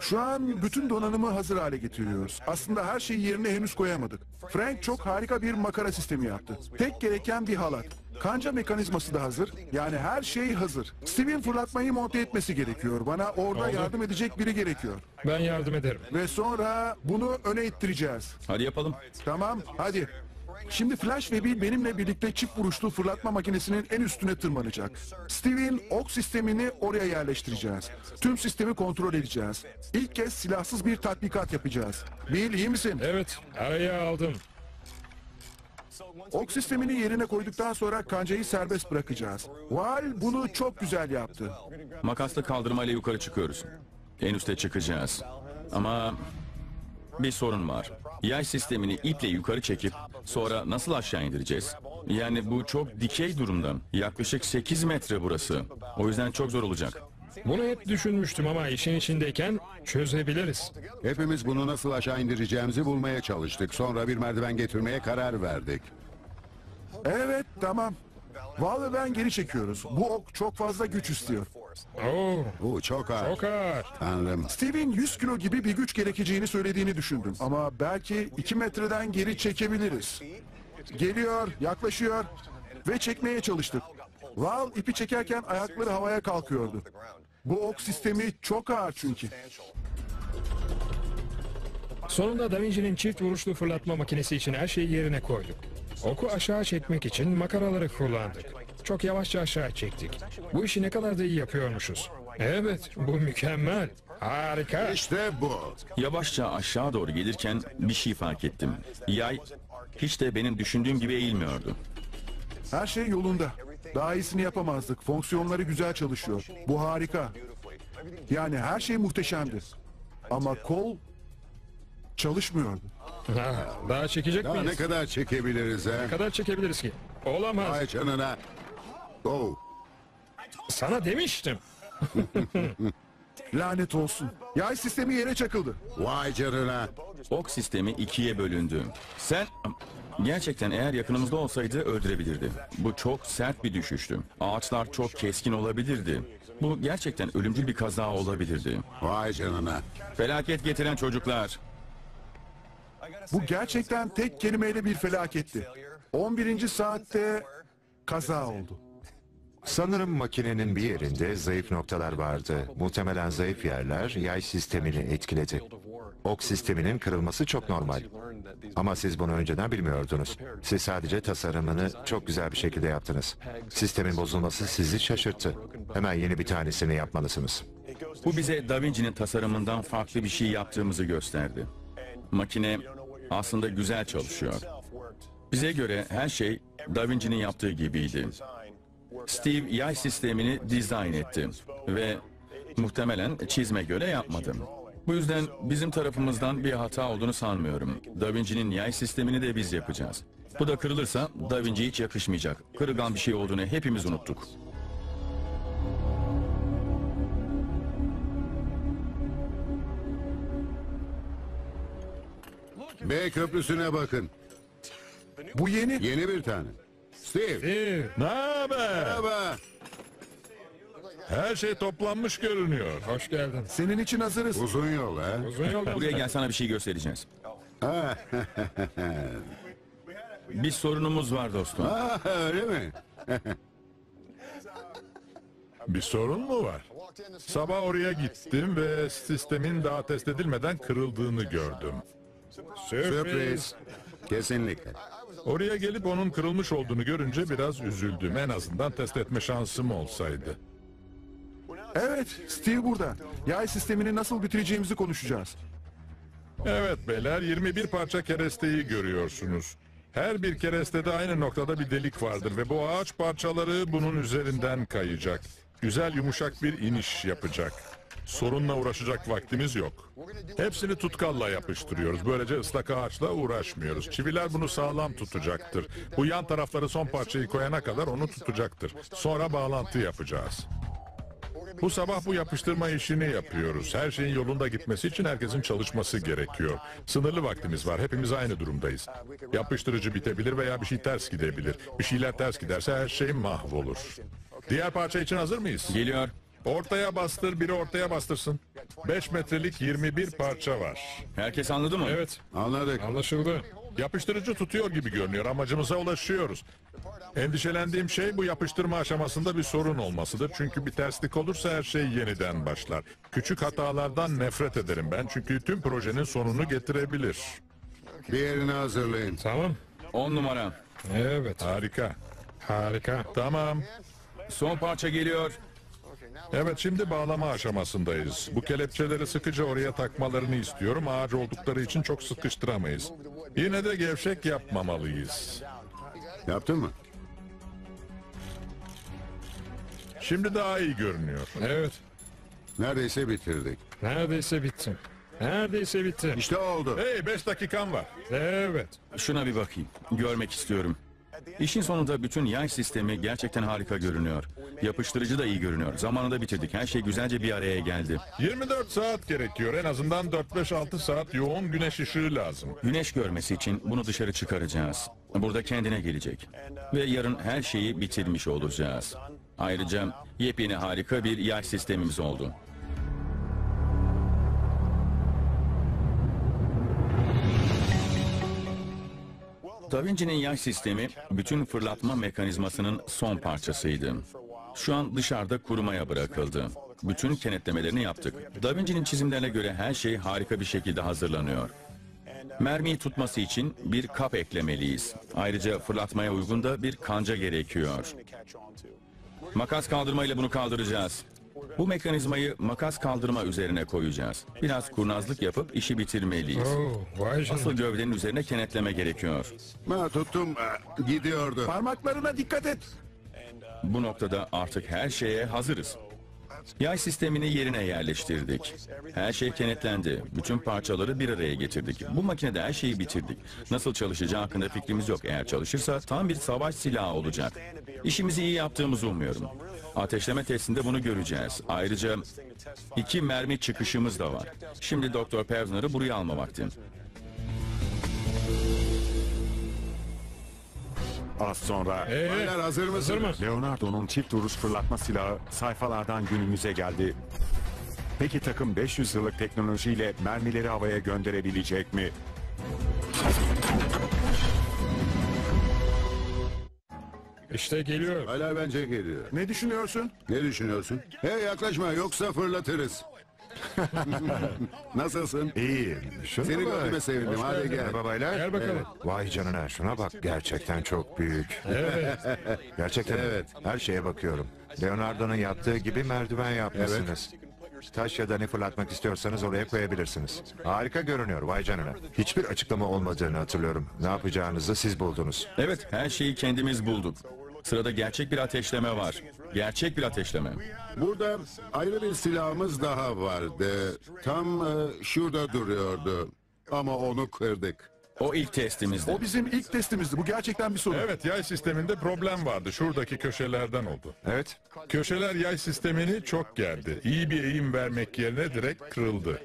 Şu an bütün donanımı hazır hale getiriyoruz. Aslında her şeyi yerine henüz koyamadık. Frank çok harika bir makara sistemi yaptı. Tek gereken bir halat. Kanca mekanizması da hazır. Yani her şey hazır. Steve'in fırlatmayı monte etmesi gerekiyor. Bana orada Oldu. yardım edecek biri gerekiyor. Ben yardım ederim. Ve sonra bunu öne ittireceğiz. Hadi yapalım. Tamam, hadi. Şimdi Flash ve Bill benimle birlikte çift vuruşlu fırlatma makinesinin en üstüne tırmanacak. Steve'in ok sistemini oraya yerleştireceğiz. Tüm sistemi kontrol edeceğiz. İlk kez silahsız bir tatbikat yapacağız. Bill iyi misin? Evet, araya aldım. Ok sistemini yerine koyduktan sonra kancayı serbest bırakacağız. Val bunu çok güzel yaptı. Makasla kaldırmayla yukarı çıkıyoruz. En üste çıkacağız. Ama bir sorun var. Yay sistemini iple yukarı çekip sonra nasıl aşağı indireceğiz? Yani bu çok dikey durumda. Yaklaşık 8 metre burası. O yüzden çok zor olacak. Bunu hep düşünmüştüm ama işin içindeyken çözebiliriz. Hepimiz bunu nasıl aşağı indireceğimizi bulmaya çalıştık. Sonra bir merdiven getirmeye karar verdik. Evet, tamam. Val ve ben geri çekiyoruz. Bu ok çok fazla güç istiyor. Oo, Bu çok ağır. çok ağır. Tanrım. Steve'in 100 kilo gibi bir güç gerekeceğini söylediğini düşündüm. Ama belki 2 metreden geri çekebiliriz. Geliyor, yaklaşıyor ve çekmeye çalıştık. Val ipi çekerken ayakları havaya kalkıyordu. Bu ok sistemi çok ağır çünkü. Sonunda Da Vinci'nin çift vuruşlu fırlatma makinesi için her şeyi yerine koyduk. Oku aşağı çekmek için makaraları kullandık. Çok yavaşça aşağı çektik. Bu işi ne kadar da iyi yapıyormuşuz. Evet, bu mükemmel. Harika. İşte bu. Yavaşça aşağı doğru gelirken bir şey fark ettim. Yay hiç de benim düşündüğüm gibi eğilmiyordu. Her şey yolunda. Daha iyisini yapamazdık. Fonksiyonları güzel çalışıyor. Bu harika. Yani her şey muhteşemdi. Ama kol çalışmıyordu. Ha, daha çekecek Daha miyiz? ne kadar çekebiliriz ha? Ne kadar çekebiliriz ki? Olamaz. Ay canına. Oh. Sana demiştim. [laughs] Lanet olsun. Yay sistemi yere çakıldı. Vay canına. Ok sistemi ikiye bölündü. Sen... Gerçekten eğer yakınımızda olsaydı öldürebilirdi. Bu çok sert bir düşüştü. Ağaçlar çok keskin olabilirdi. Bu gerçekten ölümcül bir kaza olabilirdi. Vay canına. Felaket getiren çocuklar. Bu gerçekten tek kelimeyle bir felaketti. 11. saatte kaza oldu. Sanırım makinenin bir yerinde zayıf noktalar vardı. Muhtemelen zayıf yerler yay sistemini etkiledi. Ok sisteminin kırılması çok normal. Ama siz bunu önceden bilmiyordunuz. Siz sadece tasarımını çok güzel bir şekilde yaptınız. Sistemin bozulması sizi şaşırttı. Hemen yeni bir tanesini yapmalısınız. Bu bize Da Vinci'nin tasarımından farklı bir şey yaptığımızı gösterdi. Makine aslında güzel çalışıyor. Bize göre her şey Da Vinci'nin yaptığı gibiydi. Steve yay sistemini dizayn etti ve muhtemelen çizme göre yapmadı. Bu yüzden bizim tarafımızdan bir hata olduğunu sanmıyorum. Da Vinci'nin yay sistemini de biz yapacağız. Bu da kırılırsa Da Vinci hiç yakışmayacak. Kırılgan bir şey olduğunu hepimiz unuttuk. B köprüsüne bakın. Bu yeni. Yeni bir tane. Steve. Ee, Ne haber? Merhaba. Her şey toplanmış görünüyor. hoş geldin. Senin için hazırız. Uzun yol ha. Uzun yoldan Buraya gel sana bir şey göstereceğiz. [laughs] Bir sorunumuz var dostum. Ah, öyle mi? [laughs] Bir sorun mu var? Sabah oraya gittim ve sistemin daha test edilmeden kırıldığını gördüm. Sürpriz. Kesinlikle. Oraya gelip onun kırılmış olduğunu görünce biraz üzüldüm. En azından test etme şansım olsaydı. Evet, Steve burada. Yay sistemini nasıl bitireceğimizi konuşacağız. Evet beyler 21 parça keresteyi görüyorsunuz. Her bir kerestede aynı noktada bir delik vardır ve bu ağaç parçaları bunun üzerinden kayacak. Güzel yumuşak bir iniş yapacak. Sorunla uğraşacak vaktimiz yok. Hepsini tutkalla yapıştırıyoruz. Böylece ıslak ağaçla uğraşmıyoruz. Çiviler bunu sağlam tutacaktır. Bu yan tarafları son parçayı koyana kadar onu tutacaktır. Sonra bağlantı yapacağız. Bu sabah bu yapıştırma işini yapıyoruz. Her şeyin yolunda gitmesi için herkesin çalışması gerekiyor. Sınırlı vaktimiz var. Hepimiz aynı durumdayız. Yapıştırıcı bitebilir veya bir şey ters gidebilir. Bir şeyler ters giderse her şey mahvolur. Diğer parça için hazır mıyız? Geliyor. Ortaya bastır, biri ortaya bastırsın. 5 metrelik 21 parça var. Herkes anladı mı? Evet, Anladık. anlaşıldı. Yapıştırıcı tutuyor gibi görünüyor. Amacımıza ulaşıyoruz. Endişelendiğim şey bu yapıştırma aşamasında bir sorun olmasıdır. Çünkü bir terslik olursa her şey yeniden başlar. Küçük hatalardan nefret ederim ben. Çünkü tüm projenin sonunu getirebilir. Diğerini hazırlayın. Tamam. 10 numara. Evet, Harika. harika. Tamam. Son parça geliyor. Evet şimdi bağlama aşamasındayız. Bu kelepçeleri sıkıca oraya takmalarını istiyorum. Ağaç oldukları için çok sıkıştıramayız. Yine de gevşek yapmamalıyız. Yaptın mı? Şimdi daha iyi görünüyor. Evet, Neredeyse bitirdik. neredeyse bitti. Neredeyse bitti. İşte oldu. Hey 5 dakikan var. Evet. Şuna bir bakayım. Görmek istiyorum. İşin sonunda bütün yay sistemi gerçekten harika görünüyor. Yapıştırıcı da iyi görünüyor. Zamanında bitirdik. Her şey güzelce bir araya geldi. 24 saat gerekiyor. En azından 4-5-6 saat yoğun güneş ışığı lazım. Güneş görmesi için bunu dışarı çıkaracağız. Burada kendine gelecek. Ve yarın her şeyi bitirmiş olacağız. Ayrıca yepyeni harika bir yay sistemimiz oldu. Da Vinci'nin yay sistemi bütün fırlatma mekanizmasının son parçasıydı. Şu an dışarıda kurumaya bırakıldı. Bütün kenetlemelerini yaptık. Da Vinci'nin çizimlerine göre her şey harika bir şekilde hazırlanıyor. Mermiyi tutması için bir kap eklemeliyiz. Ayrıca fırlatmaya uygun da bir kanca gerekiyor. Makas kaldırma ile bunu kaldıracağız. Bu mekanizmayı makas kaldırma üzerine koyacağız. Biraz kurnazlık yapıp işi bitirmeliyiz. Oo, vay canına. Asıl gövdenin üzerine kenetleme gerekiyor. Ha, tuttum. Gidiyordu. Parmaklarına dikkat et. Bu noktada artık her şeye hazırız. Yay sistemini yerine yerleştirdik. Her şey kenetlendi. Bütün parçaları bir araya getirdik. Bu makinede her şeyi bitirdik. Nasıl çalışacağı hakkında fikrimiz yok. Eğer çalışırsa tam bir savaş silahı olacak. İşimizi iyi yaptığımızı umuyorum. Ateşleme testinde bunu göreceğiz. Ayrıca iki mermi çıkışımız da var. Şimdi Doktor Pevzner'ı buraya alma vakti. Az sonra Ee, Baylar hazır hazır mı? Leonardo'nun çift vuruş fırlatma silahı sayfalardan günümüze geldi. Peki takım 500 yıllık teknolojiyle mermileri havaya gönderebilecek mi? İşte geliyor. Hala bence geliyor. Ne düşünüyorsun? Ne düşünüyorsun? Hey yaklaşma yoksa fırlatırız. [laughs] Nasılsın? İyiyim. Şuna Seni bak. gördüğüme sevindim. Hadi gel. Merhaba baylar. Gel bakalım. Evet. Vay canına şuna bak. Gerçekten çok büyük. Evet. [laughs] Gerçekten Evet. her şeye bakıyorum. Leonardo'nun yaptığı gibi merdiven yapmışsınız. Taş ya da ne fırlatmak istiyorsanız oraya koyabilirsiniz. Harika görünüyor vay canına. Hiçbir açıklama olmadığını hatırlıyorum. Ne yapacağınızı siz buldunuz. Evet, her şeyi kendimiz bulduk. Sırada gerçek bir ateşleme var. Gerçek bir ateşleme. Burada ayrı bir silahımız daha vardı. Tam e, şurada duruyordu. Ama onu kırdık. O ilk testimizdi. O bizim ilk testimizdi. Bu gerçekten bir sorun. Evet yay sisteminde problem vardı. Şuradaki köşelerden oldu. Evet. Köşeler yay sistemini çok gerdi. İyi bir eğim vermek yerine direkt kırıldı.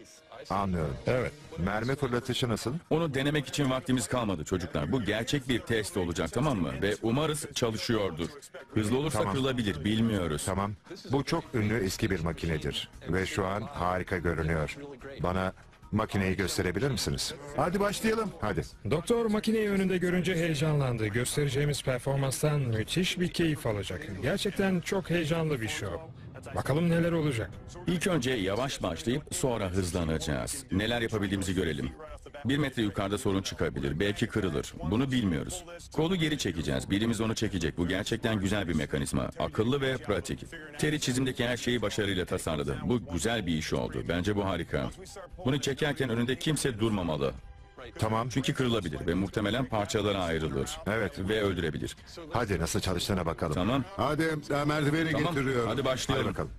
Anlıyorum. Evet. Mermi fırlatışı nasıl? Onu denemek için vaktimiz kalmadı çocuklar. Bu gerçek bir test olacak tamam mı? Ve umarız çalışıyordur. Hızlı olursa Tamam. kırılabilir bilmiyoruz. Tamam. Bu çok ünlü eski bir makinedir. Ve şu an harika görünüyor. Bana makineyi gösterebilir misiniz? Hadi başlayalım. Hadi. Doktor makineyi önünde görünce heyecanlandı. Göstereceğimiz performanstan müthiş bir keyif alacak. Gerçekten çok heyecanlı bir show. Bakalım neler olacak. İlk önce yavaş başlayıp sonra hızlanacağız. Neler yapabildiğimizi görelim. Bir metre yukarıda sorun çıkabilir. Belki kırılır. Bunu bilmiyoruz. Kolu geri çekeceğiz. Birimiz onu çekecek. Bu gerçekten güzel bir mekanizma. Akıllı ve pratik. Terry çizimdeki her şeyi başarıyla tasarladı. Bu güzel bir iş oldu. Bence bu harika. Bunu çekerken önünde kimse durmamalı. Tamam. Çünkü kırılabilir ve muhtemelen parçalara ayrılır. Evet. Ve öldürebilir. Hadi nasıl çalıştığına bakalım. Tamam. Hadi e, merdiveni Tamam. getiriyorum. Hadi Hadi başlayalım. bakalım.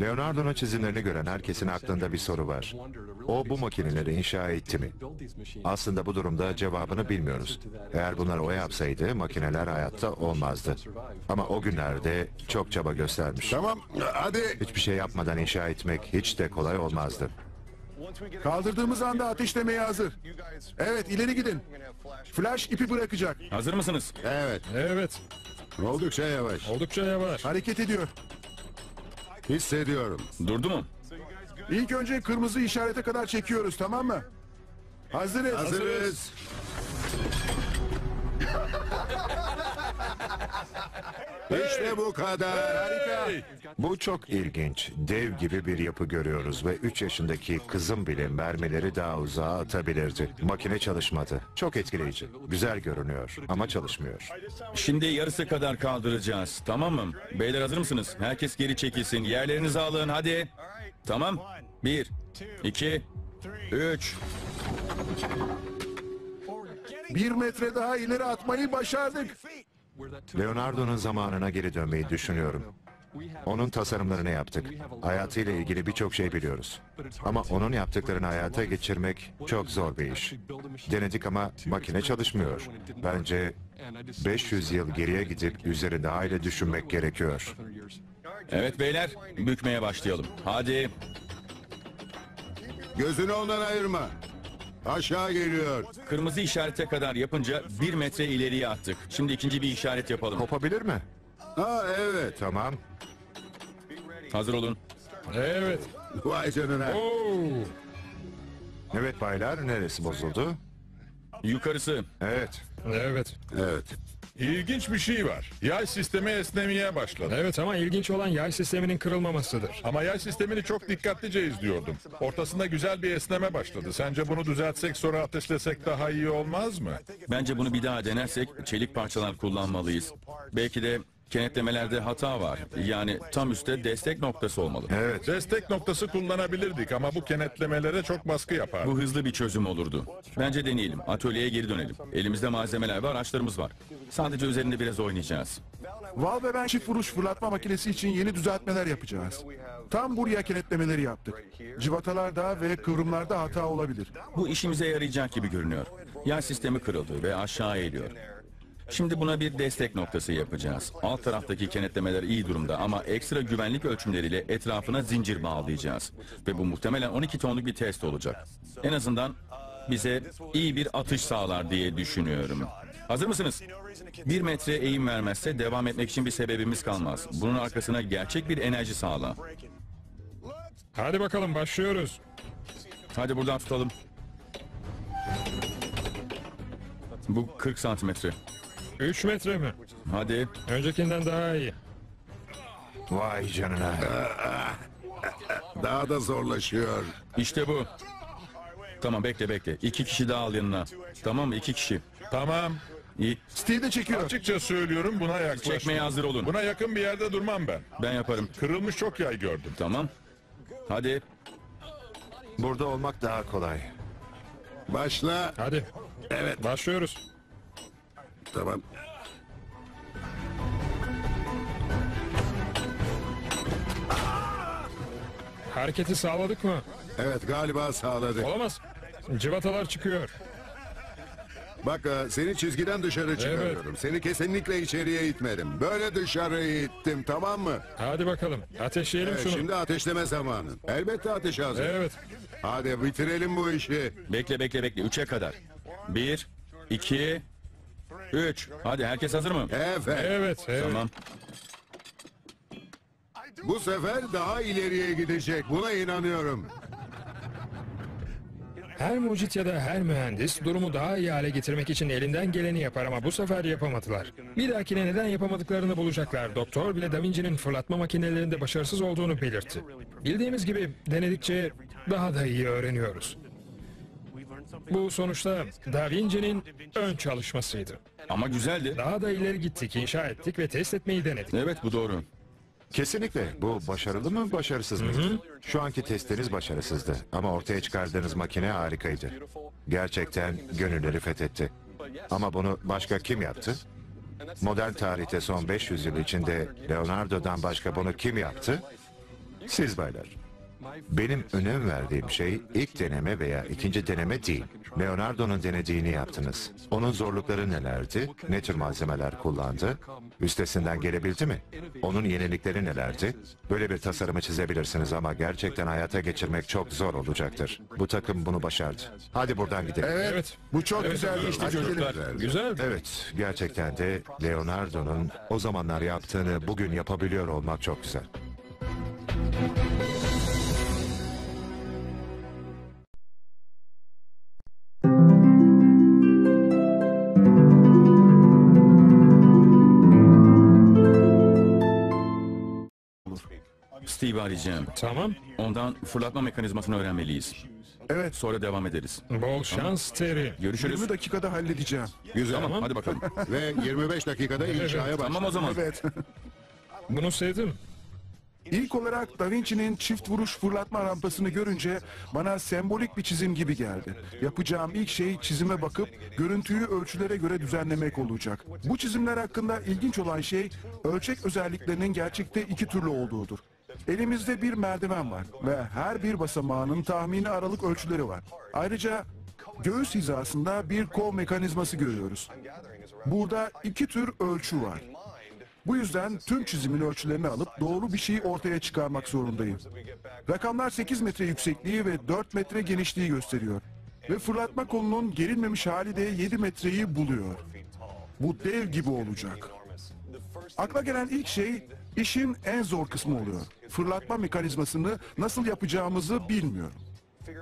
Leonardo'nun çizimlerini gören herkesin aklında bir soru var. O bu makineleri inşa etti mi? Aslında bu durumda cevabını bilmiyoruz. Eğer bunları o yapsaydı makineler hayatta olmazdı. Ama o günlerde çok çaba göstermiş. Tamam hadi. Hiçbir şey yapmadan inşa etmek hiç de kolay olmazdı. Kaldırdığımız anda ateşlemeye hazır. Evet ileri gidin. Flash ipi bırakacak. Hazır mısınız? Evet Evet. oldukça yavaş. Oldukça yavaş. Hareket ediyor. Hissediyorum. Durdu mu? İlk önce kırmızı işarete kadar çekiyoruz tamam mı? Hazırız. Hazırız. [laughs] İşte bu kadar. Harika. Bu çok ilginç. Dev gibi bir yapı görüyoruz ve 3 yaşındaki kızım bile mermileri daha uzağa atabilirdi. Makine çalışmadı. Çok etkileyici. Güzel görünüyor ama çalışmıyor. Şimdi yarısı kadar kaldıracağız. Tamam mı? Beyler hazır mısınız? Herkes geri çekilsin. Yerlerinizi alın hadi. Tamam. Bir, iki, üç. Bir metre daha ileri atmayı başardık. Leonardo'nun zamanına geri dönmeyi düşünüyorum. Onun tasarımlarını yaptık. Hayatıyla ilgili birçok şey biliyoruz. Ama onun yaptıklarını hayata geçirmek çok zor bir iş. Denedik ama makine çalışmıyor. Bence 500 yıl geriye gidip üzerinde aile düşünmek gerekiyor. Evet beyler, bükmeye başlayalım. Hadi. Gözünü ondan ayırma. Aşağı geliyor. Kırmızı işarete kadar yapınca bir metre ileriye attık. Şimdi ikinci bir işaret yapalım. Kopabilir mi? Ha evet. Tamam. Hazır olun. Evet. Vay canına. Evet baylar neresi bozuldu? Yukarısı. Evet. Evet. Evet. İlginç bir şey var. Yay sistemi esnemeye başladı. Evet ama ilginç olan yay sisteminin kırılmamasıdır. Ama yay sistemini çok dikkatlice izliyordum. Ortasında güzel bir esneme başladı. Sence bunu düzeltsek sonra ateşlesek daha iyi olmaz mı? Bence bunu bir daha denersek çelik parçalar kullanmalıyız. Belki de kenetlemelerde hata var. Yani tam üstte destek noktası olmalı. Evet. Destek noktası kullanabilirdik ama bu kenetlemelere çok baskı yapar. Bu hızlı bir çözüm olurdu. Bence deneyelim. Atölyeye geri dönelim. Elimizde malzemeler var, araçlarımız var. Sadece üzerinde biraz oynayacağız. Val ve ben çift vuruş fırlatma makinesi için yeni düzeltmeler yapacağız. Tam buraya kenetlemeleri yaptık. Civatalarda ve kıvrımlarda hata olabilir. Bu işimize yarayacak gibi görünüyor. Yay sistemi kırıldı ve aşağı eğiliyor. Şimdi buna bir destek noktası yapacağız. Alt taraftaki kenetlemeler iyi durumda ama ekstra güvenlik ölçümleriyle etrafına zincir bağlayacağız. Ve bu muhtemelen 12 tonluk bir test olacak. En azından bize iyi bir atış sağlar diye düşünüyorum. Hazır mısınız? Bir metre eğim vermezse devam etmek için bir sebebimiz kalmaz. Bunun arkasına gerçek bir enerji sağla. Hadi bakalım başlıyoruz. Hadi buradan tutalım. Bu 40 santimetre. 3 metre mi? Hadi. Öncekinden daha iyi. Vay canına. Daha da zorlaşıyor. İşte bu. Tamam bekle bekle. İki kişi daha al yanına. Tamam mı? İki kişi. Tamam. İyi. Steve de çekiyor. Açıkça söylüyorum buna yaklaşma. Çekmeye hazır olun. Buna yakın bir yerde durmam ben. Ben yaparım. Kırılmış çok yay gördüm. Tamam. Hadi. Burada olmak daha kolay. Başla. Hadi. Evet. Başlıyoruz. Tamam. Hareketi sağladık mı? Evet galiba sağladı. Olamaz. Civatalar çıkıyor. Bak e, seni çizgiden dışarı çıkarıyorum. Seni kesinlikle içeriye itmedim. Böyle dışarı ittim tamam mı? Hadi bakalım. Ateşleyelim Evet, şunu. şimdi ateşleme zamanı. Elbette ateş hazır. Evet. Hadi bitirelim bu işi. Bekle bekle bekle. Üçe kadar. Bir, iki, üç. Hadi herkes hazır mı? Evet. Evet. Evet. Tamam. Bu sefer daha ileriye gidecek. Buna inanıyorum. Her mucit ya da her mühendis durumu daha iyi hale getirmek için elinden geleni yapar ama bu sefer yapamadılar. Bir dahakine neden yapamadıklarını bulacaklar. Doktor bile Da Vinci'nin fırlatma makinelerinde başarısız olduğunu belirtti. Bildiğimiz gibi denedikçe daha da iyi öğreniyoruz. Bu sonuçta Da Vinci'nin ön çalışmasıydı. Ama güzeldi. Daha da ileri gittik, inşa ettik ve test etmeyi denedik. Evet bu doğru. Kesinlikle. Bu başarılı mı, başarısız mı? Şu anki testiniz başarısızdı. Ama ortaya çıkardığınız makine harikaydı. Gerçekten gönülleri fethetti. Ama bunu başka kim yaptı? Modern tarihte son 500 yıl içinde Leonardo'dan başka bunu kim yaptı? Siz baylar. Benim önem verdiğim şey ilk deneme veya ikinci deneme değil. Leonardo'nun denediğini yaptınız. Onun zorlukları nelerdi? Ne tür malzemeler kullandı? Üstesinden gelebildi mi? Onun yenilikleri nelerdi? Böyle bir tasarımı çizebilirsiniz ama gerçekten hayata geçirmek çok zor olacaktır. Bu takım bunu başardı. Hadi buradan gidelim. Evet. Bu çok güzel bir İşte çocuklar. Güzel. Evet, gerçekten de Leonardo'nun o zamanlar yaptığını bugün yapabiliyor olmak çok güzel. Arayacağım. Tamam. Ondan fırlatma mekanizmasını öğrenmeliyiz. Evet. Sonra devam ederiz. Bol şans Terry. Görüşürüz. 20 dakikada halledeceğim. Güzel. Tamam hadi bakalım. [laughs] Ve 25 dakikada inşaya başla. tamam o zaman. Evet. [laughs] Bunu sevdim. İlk olarak Da Vinci'nin çift vuruş fırlatma rampasını görünce bana sembolik bir çizim gibi geldi. Yapacağım ilk şey çizime bakıp görüntüyü ölçülere göre düzenlemek olacak. Bu çizimler hakkında ilginç olan şey ölçek özelliklerinin gerçekte iki türlü olduğudur. Elimizde bir merdiven var ve her bir basamağının tahmini aralık ölçüleri var. Ayrıca göğüs hizasında bir kol mekanizması görüyoruz. Burada iki tür ölçü var. Bu yüzden tüm çizimin ölçülerini alıp doğru bir şeyi ortaya çıkarmak zorundayım. Rakamlar 8 metre yüksekliği ve 4 metre genişliği gösteriyor. Ve fırlatma kolunun gerilmemiş hali de 7 metreyi buluyor. Bu dev gibi olacak. Akla gelen ilk şey işin en zor kısmı oluyor. Fırlatma mekanizmasını nasıl yapacağımızı bilmiyorum.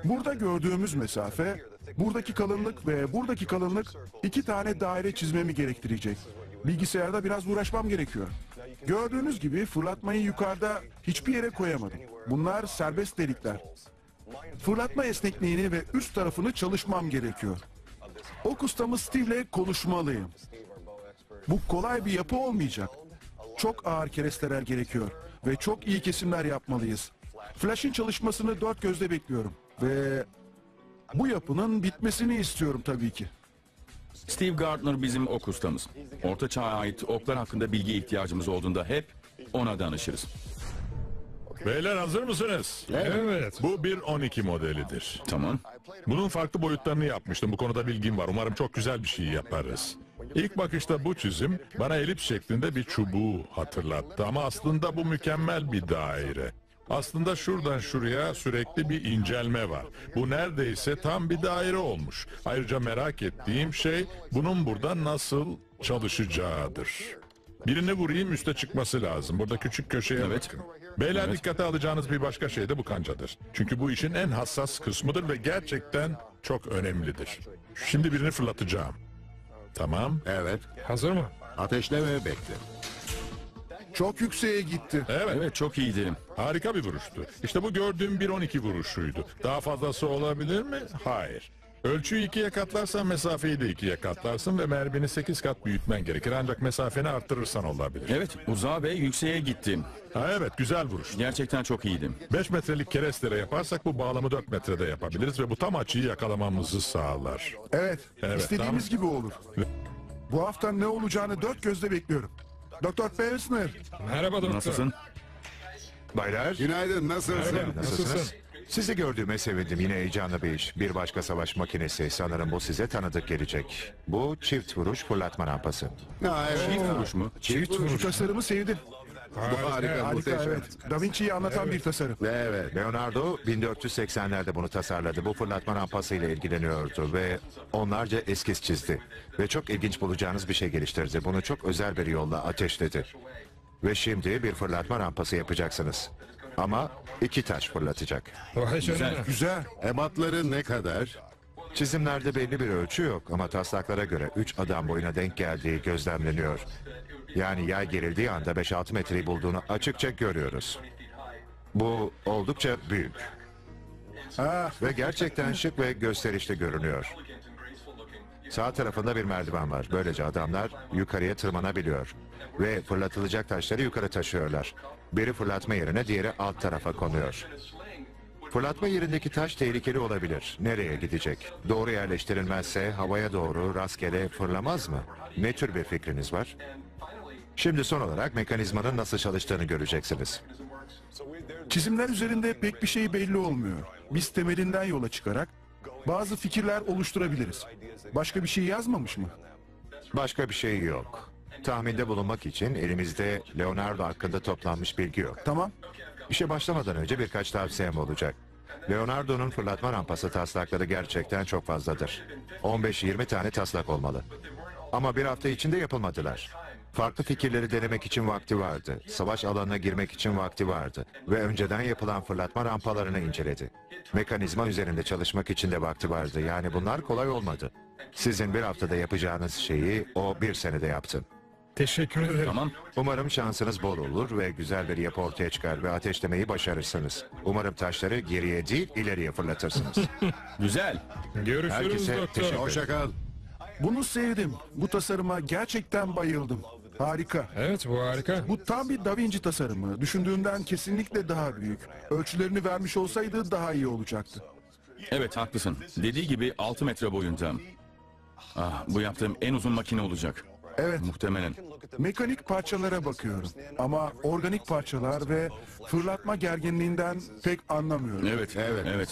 Burada gördüğümüz mesafe, buradaki kalınlık ve buradaki kalınlık iki tane daire çizmemi gerektirecek. Bilgisayarda biraz uğraşmam gerekiyor. Gördüğünüz gibi fırlatmayı yukarıda hiçbir yere koyamadım. Bunlar serbest delikler. Fırlatma esnekliğini ve üst tarafını çalışmam gerekiyor. Ok ustamız Steve'le konuşmalıyım. Bu kolay bir yapı olmayacak. Çok ağır keresteler gerekiyor ve çok iyi kesimler yapmalıyız. Flash'ın çalışmasını dört gözle bekliyorum ve bu yapının bitmesini istiyorum tabii ki. Steve Gardner bizim ok ustamız. Orta çağa ait oklar hakkında bilgi ihtiyacımız olduğunda hep ona danışırız. Beyler hazır mısınız? Evet. Bu bir 12 modelidir. Tamam. Bunun farklı boyutlarını yapmıştım. Bu konuda bilgim var. Umarım çok güzel bir şey yaparız. İlk bakışta bu çizim bana elips şeklinde bir çubuğu hatırlattı ama aslında bu mükemmel bir daire. Aslında şuradan şuraya sürekli bir incelme var. Bu neredeyse tam bir daire olmuş. Ayrıca merak ettiğim şey bunun burada nasıl çalışacağıdır. Birini vurayım üste çıkması lazım. Burada küçük köşeye Evet. bakın. Beyler dikkate alacağınız bir başka şey de bu kancadır. Çünkü bu işin en hassas kısmıdır ve gerçekten çok önemlidir. Şimdi birini fırlatacağım. Tamam. Evet. Hazır mı? Ateşle ve bekle. Çok yükseğe gitti. Evet. Evet çok iyiydi. Harika bir vuruştu. İşte bu gördüğüm 1.12 vuruşuydu. Daha fazlası olabilir mi? Hayır. Ölçüyü ikiye katlarsan mesafeyi de ikiye katlarsın ve mermini 8 kat büyütmen gerekir. Ancak mesafeni arttırırsan olabilir. Evet uzağa ve yükseğe gittim. Ha, evet güzel vuruş. Gerçekten çok iyiydim. 5 metrelik kerestere yaparsak bu bağlamı 4 metrede yapabiliriz ve bu tam açıyı yakalamamızı sağlar. Evet, Evet, istediğimiz gibi olur. Bu hafta ne olacağını dört gözle bekliyorum. Doktor Pevsner, Merhaba doktor. Nasılsın? Baylar, Günaydın, nasılsın? Nasılsın? Sizi gördüğüme sevindim. Yine heyecanlı bir iş. Bir başka savaş makinesi. Sanırım bu size tanıdık gelecek. Bu çift vuruş fırlatma rampası. Ha, evet. Çift vuruş mu? Çift vuruş. tasarımı sevdim. Bu harika, Harika muhteşem. evet. Da Vinci'yi anlatan bir tasarım. Evet. Leonardo 1480'lerde bunu tasarladı. Bu fırlatma rampası ile ilgileniyordu ve onlarca eskiz çizdi. Ve çok ilginç bulacağınız bir şey geliştirdi. Bunu çok özel bir yolla ateşledi. Ve şimdi bir fırlatma rampası yapacaksınız. Ama iki taş fırlatacak. Güzel. Güzel. Ebatları ne kadar? Çizimlerde belli bir ölçü yok ama taslaklara göre 3 adam boyuna denk geldiği gözlemleniyor. Yani yay gerildiği anda 5-6 metreyi bulduğunu açıkça görüyoruz. Bu oldukça büyük Ha, ve gerçekten şık ve gösterişli görünüyor. Sağ tarafında bir merdiven var. Böylece adamlar yukarıya tırmanabiliyor ve fırlatılacak taşları yukarı taşıyorlar. Biri fırlatma yerine diğeri alt tarafa konuyor. Fırlatma yerindeki taş tehlikeli olabilir. Nereye gidecek? Doğru yerleştirilmezse havaya doğru rastgele fırlamaz mı? Ne tür bir fikriniz var? Şimdi son olarak mekanizmanın nasıl çalıştığını göreceksiniz. çizimler üzerinde pek bir şey belli olmuyor. Biz temelinden yola çıkarak bazı fikirler oluşturabiliriz. Başka bir şey yazmamış mı? Başka bir şey yok. Tahminde bulunmak için elimizde Leonardo hakkında toplanmış bilgi yok. Tamam. İşe başlamadan önce birkaç tavsiyem olacak. Leonardo'nun fırlatma rampası taslakları gerçekten çok fazladır. 15-20 tane taslak olmalı. Ama bir hafta içinde yapılmadılar. Farklı fikirleri denemek için vakti vardı. Savaş alanına girmek için vakti vardı. Ve önceden yapılan fırlatma rampalarını inceledi. Mekanizma üzerinde çalışmak için de vakti vardı. Yani bunlar kolay olmadı. Sizin bir haftada yapacağınız şeyi o bir senede yaptı. Teşekkür ederim. Tamam. Umarım şansınız bol olur ve güzel bir yapı ortaya çıkar ve ateşlemeyi başarırsınız. Umarım taşları geriye değil ileriye fırlatırsınız. [laughs] Güzel. Görüşürüz Herkese doktor. teşekkür Hoşça kal. Bunu sevdim. Bu tasarıma gerçekten bayıldım. Harika. Evet bu harika. Bu tam bir Da Vinci tasarımı. Düşündüğümden kesinlikle daha büyük. Ölçülerini vermiş olsaydı daha iyi olacaktı. Evet haklısın. Dediği gibi 6 metre boyunda. Ah, bu yaptığım en uzun makine olacak. Evet, Muhtemelen. mekanik parçalara bakıyorum. Ama organik parçalar ve fırlatma gerginliğinden pek anlamıyorum. Evet. Evet. Evet.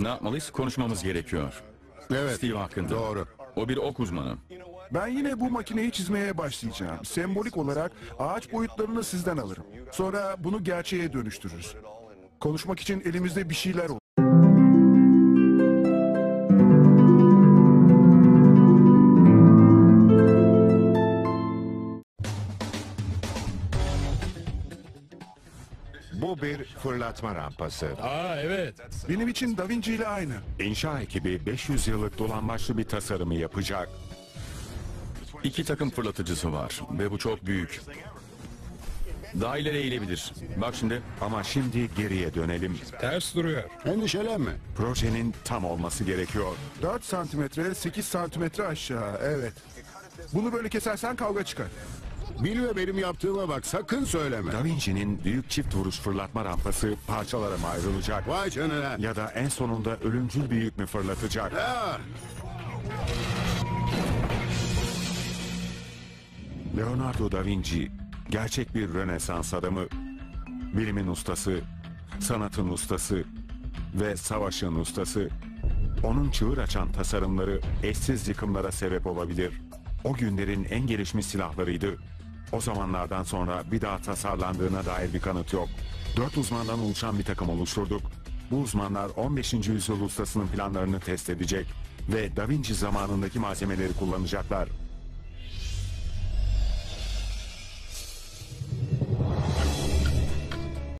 Ne yapmalıyız? Konuşmamız gerekiyor. Evet. Steve hakkında. Doğru. O bir ok uzmanı. Ben yine bu makineyi çizmeye başlayacağım. Sembolik olarak ağaç boyutlarını sizden alırım. Sonra bunu gerçeğe dönüştürürüz. Konuşmak için elimizde bir şeyler fırlatma rampası. Aa evet. Benim için Da Vinci ile aynı. İnşa ekibi 500 yıllık dolambaçlı bir tasarımı yapacak. İki takım fırlatıcısı var ve bu çok büyük. Daha ileri eğilebilir. Bak şimdi. Ama şimdi geriye dönelim. Ters duruyor. Endişelenme. Projenin tam olması gerekiyor. 4 santimetre, 8 santimetre aşağı. Evet. Bunu böyle kesersen kavga çıkar. Bil ve benim yaptığıma bak, sakın söyleme. Da Vinci'nin büyük çift vuruş fırlatma rampası parçalara mı ayrılacak? Vay canına. Ya da en sonunda ölümcül bir yük mü fırlatacak? Ah! Leonardo da Vinci gerçek bir Rönesans adamı. Bilimin ustası, sanatın ustası ve savaşın ustası. Onun çığır açan tasarımları eşsiz yıkımlara sebep olabilir. O günlerin en gelişmiş silahlarıydı. O zamanlardan sonra bir daha tasarlandığına dair bir kanıt yok. Dört uzmandan oluşan bir takım oluşturduk. Bu uzmanlar 15. yüzyıl ustasının planlarını test edecek ve Da Vinci zamanındaki malzemeleri kullanacaklar.